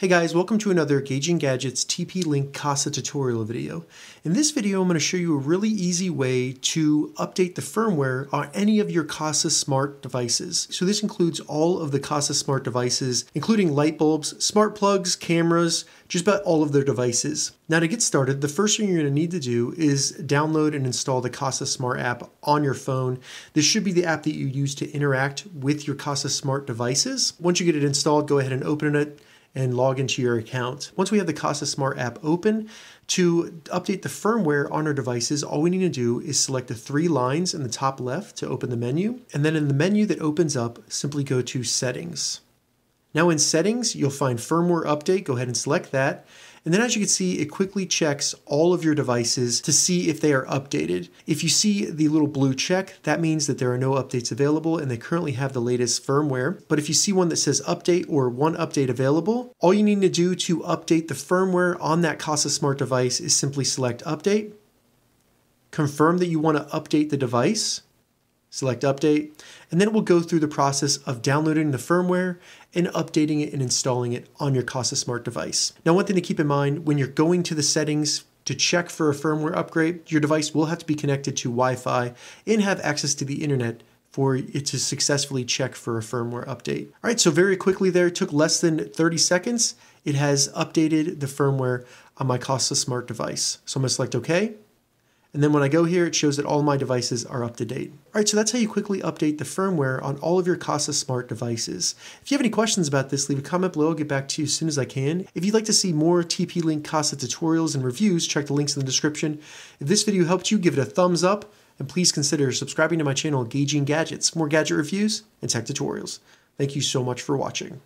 Hey guys, welcome to another Gauging Gadgets TP-Link Kasa tutorial video. In this video, I'm going to show you a really easy way to update the firmware on any of your Kasa smart devices. So this includes all of the Kasa smart devices, including light bulbs, smart plugs, cameras, just about all of their devices. Now to get started, the first thing you're going to need to do is download and install the Kasa Smart app on your phone. This should be the app that you use to interact with your Kasa Smart devices. Once you get it installed, go ahead and open it and log into your account. Once we have the Kasa Smart app open, to update the firmware on our devices, all we need to do is select the three lines in the top left to open the menu, and then in the menu that opens up, simply go to Settings. Now in Settings, you'll find Firmware Update, go ahead and select that, and then as you can see, it quickly checks all of your devices to see if they are updated. If you see the little blue check, that means that there are no updates available and they currently have the latest firmware. But if you see one that says update or one update available, all you need to do to update the firmware on that Kasa Smart device is simply select update, confirm that you want to update the device, select update, and then it will go through the process of downloading the firmware and updating it and installing it on your Kasa Smart device. Now, one thing to keep in mind when you're going to the settings to check for a firmware upgrade, your device will have to be connected to Wi-Fi and have access to the internet for it to successfully check for a firmware update. All right, so very quickly there, it took less than 30 seconds. It has updated the firmware on my Kasa Smart device. So I'm gonna select OK. And then when I go here, it shows that all my devices are up to date. All right, so that's how you quickly update the firmware on all of your Kasa smart devices. If you have any questions about this, leave a comment below. I'll get back to you as soon as I can. If you'd like to see more TP-Link Kasa tutorials and reviews, check the links in the description. If this video helped you, give it a thumbs up, and please consider subscribing to my channel, Gauging Gadgets, more gadget reviews and tech tutorials. Thank you so much for watching.